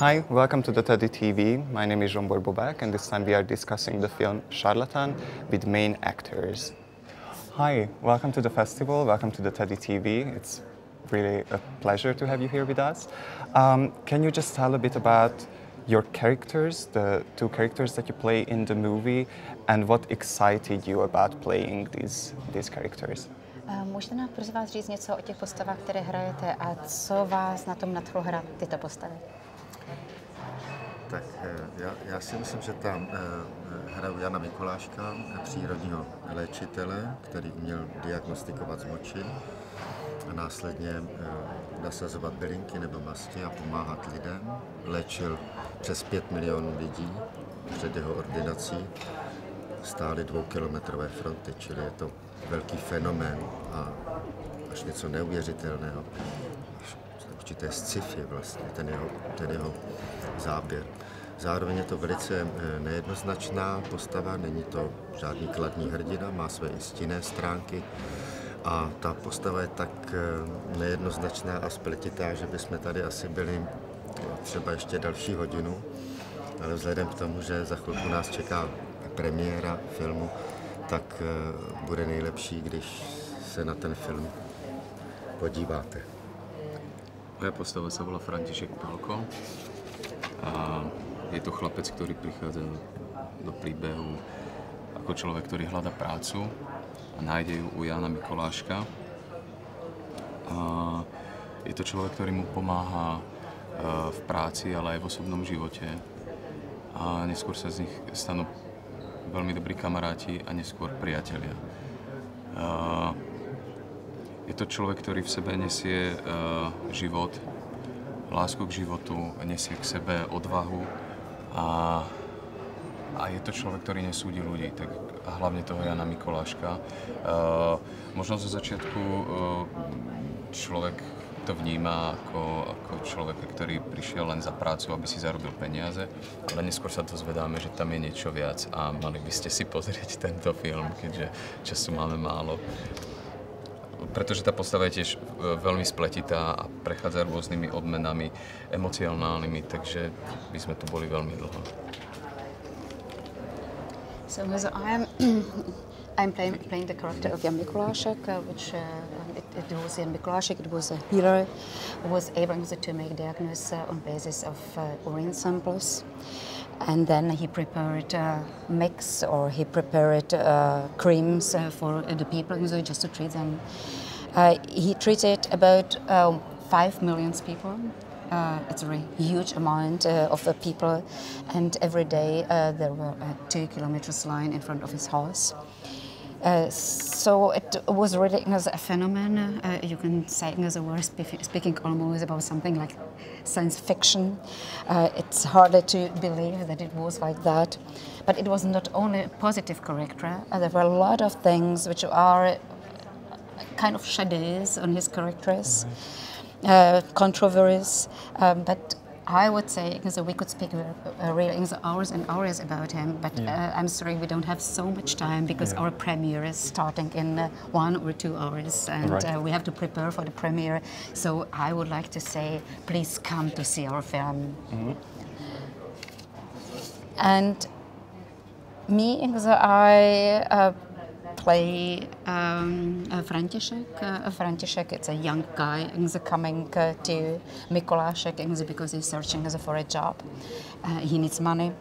Hi, welcome to the Teddy TV. My name is Bobák, and this time we are discussing the film Charlatan with main actors. Hi, welcome to the festival. Welcome to the Teddy TV. It's really a pleasure to have you here with us. Um, can you just tell a bit about your characters, the two characters that you play in the movie, and what excited you about playing these these characters? Eh, můžete nám prosím vás říct něco o těch postavách, které hrajete a co vás na tom nadchlo hrát tyto postavy? Tak eh, já, já si myslím, že tam eh, hraju Jana Mikoláška, přírodního léčitele, který uměl diagnostikovat zmočin a následně nasazovat bylinky nebo masti a pomáhat lidem. Léčil přes 5 milionů lidí před jeho ordinací. Stály dvoukilometrové fronty, čili je to velký fenomén a až něco neuvěřitelného. Určité sci-fi vlastně, ten jeho, ten jeho záběr. Zároveň je to velice eh, nejednoznačná postava, není to žádný kladný hrdina, má své i stinné stránky a ta postava je tak eh, nejednoznačná a spletitá, že bychom tady asi byli eh, třeba ještě další hodinu, ale vzhledem k tomu, že za chvilku nás čeká premiéra filmu, tak bude nejlepší, když se na ten film podíváte. Moja postava sa volá František Palko a je to chlapec, ktorý prichádza do príbehu ako človek, ktorý hľada prácu a nájde ju u Jana Mikoláška. A je to človek, ktorý mu pomáha e, v práci, ale aj v osobnom živote. A neskôr sa z nich stanú veľmi dobrí kamaráti a neskôr priatelia. Je to človek, ktorý v sebe nesie e, život, lásku k životu, nesie k sebe odvahu a, a je to človek, ktorý nesúdi ľudí, tak a hlavne toho Jana Mikoláška. Uh, možno zo začiatku uh, človek to vníma ako, ako človeka, ktorý prišiel len za prácu, aby si zarobil peniaze, ale neskôr sa dozvedáme, že tam je niečo viac a mali by ste si pozrieť tento film, keďže času máme málo pretože tá postava je tiež veľmi spletitá a prechádza rôznymi odmenami emocionálnymi, takže by sme tu boli veľmi dlho. So, so I'm, I'm playing, playing the character of Jan Mikulášek, uh, which uh, it, it was Jan Mikulášek, it was a healer who was able to make diagnosis uh, on basis of uh, urine samples. And then he prepared a mix or he prepared uh, creams uh, for the people so just to treat them. Uh, he treated about um, five million people. Uh, it's a huge amount uh, of people, and every day there were a two kilometers line in front of his house. Uh, so it was really as a phenomenon. Uh, you can say as a word speaking almost about something like science fiction. Uh, it's harder to believe that it was like that. But it was not only a positive character. Uh, there were a lot of things which are kind of shadows on his characters, mm-hmm. controversies. Um, but I would say because we could speak uh, really hours and hours about him, but yeah. uh, I'm sorry we don't have so much time because yeah. our premiere is starting in uh, one or two hours, and right. Uh, we have to prepare for the premiere. So I would like to say, please come to see our film. Mm-hmm. And me, I uh, play um, František. Uh, František it's a young guy he's coming uh, to Mikulášek because he's searching for a job. Uh, he needs money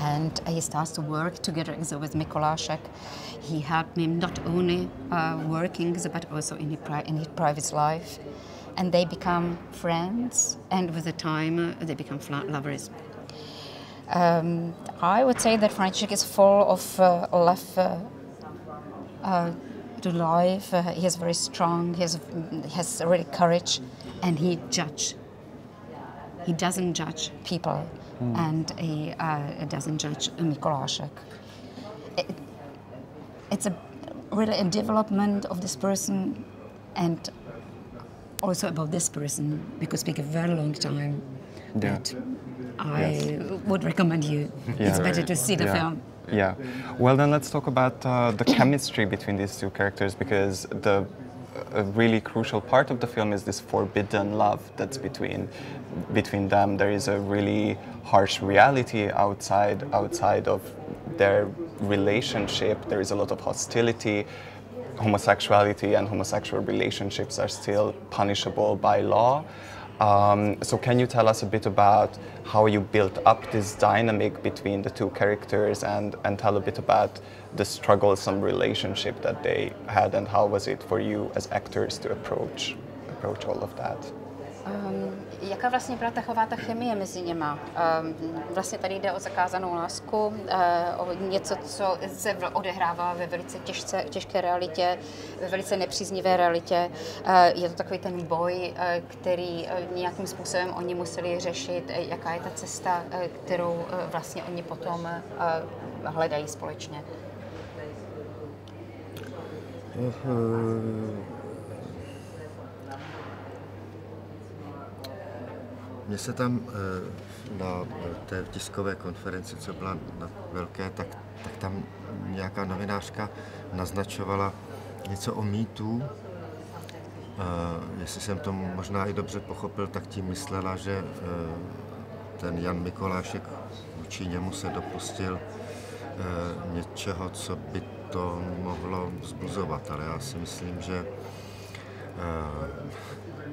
and he starts to work together with Mikulášek. He helped him not only uh, working but also in his, in his private life. And they become friends, and with the time, uh, they become lovers. Um, I would say that František is full of uh, love uh, to life. Uh, he is very strong. He has, he has really courage, and he judge. He doesn't judge people, mm. and he uh, doesn't judge Mikulášek. It, it's a really a development of this person, and also about this person because we take a very long time. Yeah. But I yes. would recommend you. Yeah. It's better to see the yeah. film. Yeah. Well, then let's talk about uh, the chemistry between these two characters because the a really crucial part of the film is this forbidden love that's between between them. There is a really harsh reality outside outside of their relationship. There is a lot of hostility. Homosexuality and homosexual relationships are still punishable by law. Um, so can you tell us a bit about how you built up this dynamic between the two characters and, and tell a bit about the strugglesome relationship that they had and how was it for you as actors to approach, approach all of that? Um, jaká vlastně byla taková ta chemie mezi něma? Um, vlastně tady jde o zakázanou lásku, uh, o něco, co se odehrává ve velice těžce, těžké realitě, ve velice nepříznivé realitě. Uh, je to takový ten boj, uh, který nějakým způsobem oni museli řešit, jaká je ta cesta, kterou vlastně oni potom hledají společně. Uh, Mně se tam eh, na té tiskové konferenci, co byla na velké, tak, tak tam nějaká novinářka naznačovala něco o mýtu. Uh, jestli jsem to možná i dobře pochopil, tak tím myslela, že ten Jan Mikolášek vůči němu se dopustil něčeho, co by to mohlo vzbuzovat. Ale já si myslím, že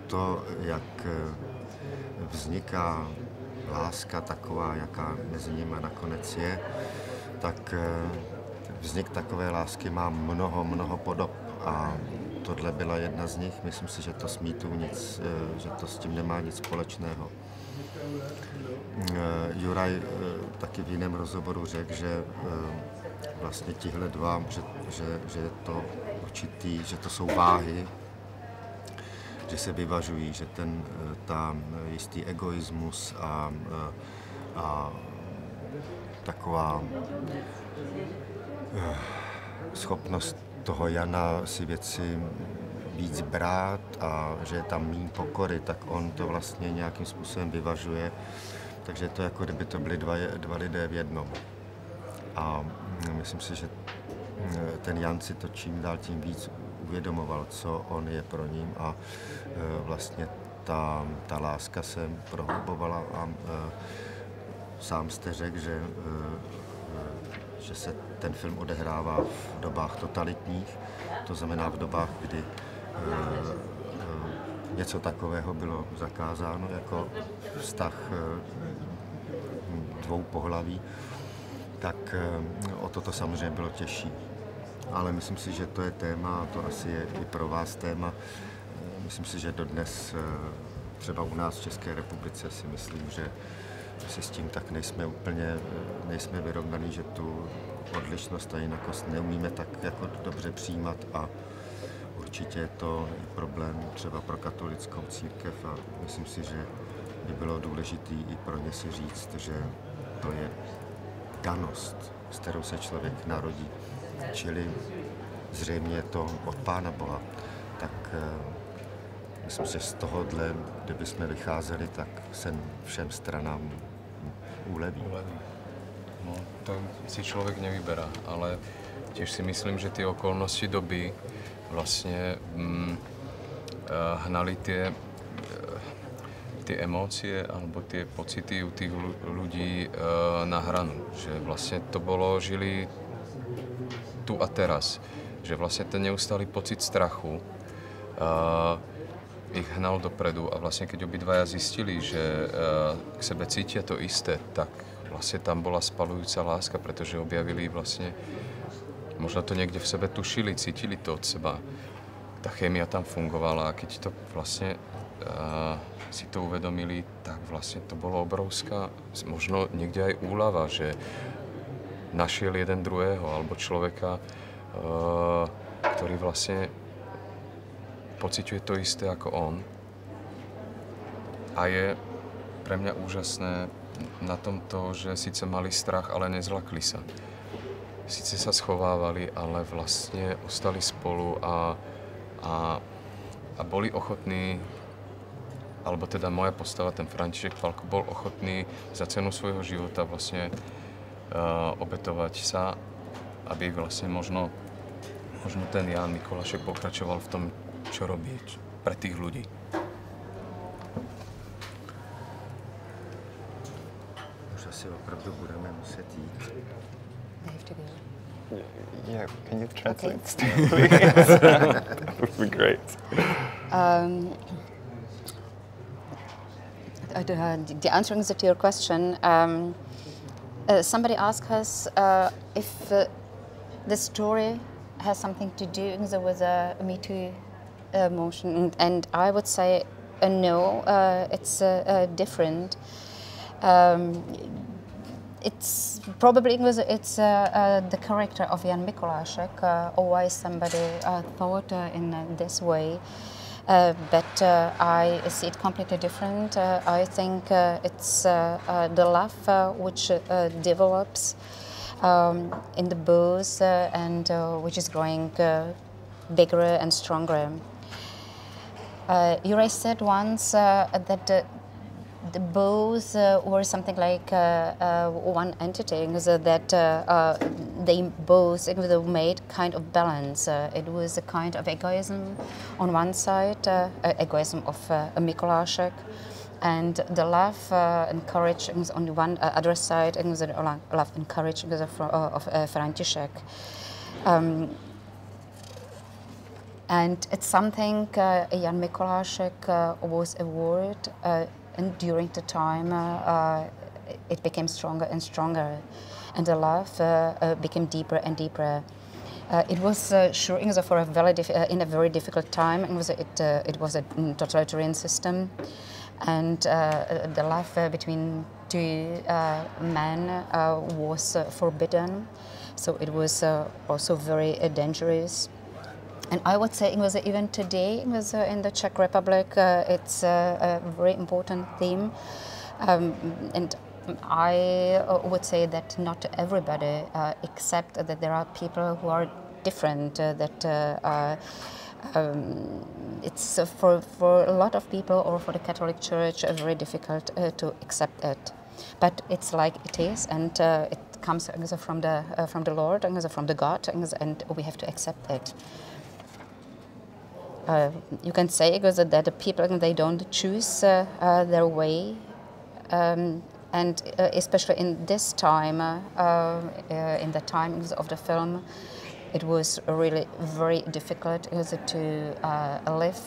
to, jak vzniká láska taková, jaká mezi nimi nakonec je, tak eh, vznik takové lásky má mnoho, mnoho podob a tohle byla jedna z nich. Myslím si, že to s nic, eh, že to s tím nemá nic společného. Eh, Juraj taky v jiném rozhovoru řekl, že vlastně tihle dva, že, že, že je to určitý, že to jsou váhy, že se vyvažují, že ten eh, ta eh, jistý egoismus a, eh, a taková schopnost toho Jana si věci víc brát a že je tam méně pokory, tak on to vlastně nějakým způsobem vyvažuje. Takže to jako kdyby to byly dva, dva lidé v jednom. A mm, myslím si, že ten Jan si to čím dál tím víc uvědomoval, co on je pro ním a e, vlastně ta, ta láska se prohlubovala a e, sám jste řekl, že, e, že se ten film odehrává v dobách totalitních, to znamená v dobách, kdy něco takového bylo zakázáno jako vztah dvou pohlaví, tak o toto samozřejmě bylo těžší ale myslím si, že to je téma a to asi je i pro vás téma. Myslím si, že dodnes eh, třeba u nás v České republice si myslím, že si s tím tak nejsme úplně, eh, nejsme vyrovnaný, že tu odlišnost a jinakost neumíme tak jako dobře přijímat a určitě je to i problém třeba pro katolickou církev a myslím si, že by bylo důležité i pro ně si říct, že to je danost, s kterou se člověk narodí čili zřejmě to od Pána Boha. Tak eh, myslím, že z tohohle, kdyby jsme vycházeli, tak se všem stranám uleví. No, to si člověk nevyberá, ale těž si myslím, že ty okolnosti doby vlastně mm, uh, hnali tie, uh, ty emócie alebo tie pocity u tých ľudí uh, na hranu. Že vlastně to bolo, žili tu a teraz. Že vlastne ten neustály pocit strachu uh, ich hnal dopredu a vlastne keď obidvaja zistili, že uh, k sebe cítia to isté, tak vlastne tam bola spalujúca láska, pretože objavili vlastne, možno to niekde v sebe tušili, cítili to od seba. Ta chémia tam fungovala a keď to vlastne uh, si to uvedomili, tak vlastne to bolo obrovská, možno niekde aj úlava, že našiel jeden druhého, alebo človeka, uh, ktorý vlastne pociťuje to isté ako on. A je pre mňa úžasné na tom to, že síce mali strach, ale nezlakli sa. Sice sa schovávali, ale vlastne ostali spolu a, a, a boli ochotní alebo teda moja postava, ten František Falko, bol ochotný za cenu svojho života vlastne uh, obetovať sa, aby vlastne možno, možno ten Jan Mikolašek pokračoval v tom čo robí pre tých ľudí. Už asi opravdu budeme muset jít. Yeah, can you translate Okay. please? that would be great. Um, uh, the, the answering to your question, um, uh, somebody asked us uh, if uh, the story has something to do with the Me Too uh, motion, and, I would say uh, no, it's different. Um, it's probably it was it's the character of Jan Mikolášek. Uh, always somebody thought in this way, uh, but uh, I see it completely different. Uh, I think uh, it's uh, the love which develops um, in the bows uh, and which is growing bigger and stronger. Uh, said once that uh, the bows uh, were something like uh, uh, one entity, so that uh, uh, they both it was made kind of balance. Uh, it was a kind of egoism on one side, uh, uh, egoism of uh, Mikolášek, and the love uh, and courage on the one uh, other side, and the love and courage of, uh, of uh, František. Um, and it's something uh, Jan Mikolášek uh, was awarded, uh, and during the time uh, uh, it became stronger and stronger, and the love uh, became deeper and deeper. Uh, it was uh, sure for a very uh, in a very difficult time. It was a, it, uh, it was a mm, totalitarian system, and the love uh, between two men was forbidden. So it was also very dangerous. And I would say even today, uh, in the Czech Republic, uh, it's uh, a very important theme. Um, and I uh, would say that not everybody uh, accept that there are people who are different, uh, that um, it's for, for a lot of people or for the Catholic Church very difficult to accept it. But it's like it is, and it comes from the from the Lord from the God, and we have to accept it uh, you can say because that the people they don't choose uh, uh, their way, um, and uh, especially in this time, uh, uh, in the times of the film, it was really very difficult is to uh, live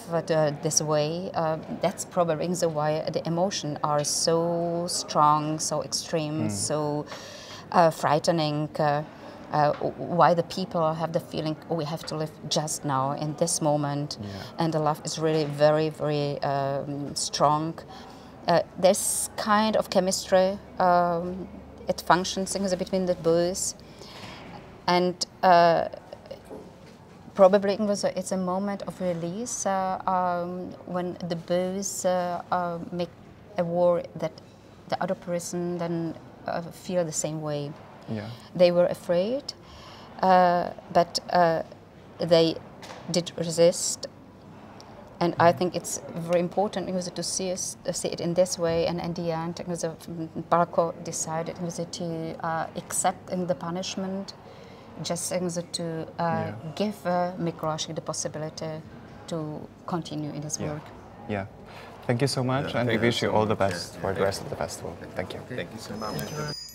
this way. Uh, that's probably the why the emotions are so strong, so extreme, so uh, frightening. Uh, why the people have the feeling we have to live just now in this moment. And the love is really very very um, strong. Uh, there's kind of chemistry um, it functions between the boys. And uh, probably it was a, it's a moment of release uh, um, when the boys uh, uh, make a war that the other person then uh, feel the same way Yeah. they were afraid, uh, but uh, they did resist. And I think it's very important it was to see, us, to see it in this way. And in the end, it was Barco decided it was to uh, accept in the punishment, just it was to uh, Yeah. give uh, Mikulášek the possibility to continue in his Yeah. work. Yeah. Thank you so much, Yeah, and we wish you all the best Yeah, for the yeah. rest of the festival. Thank you. Thank you so much.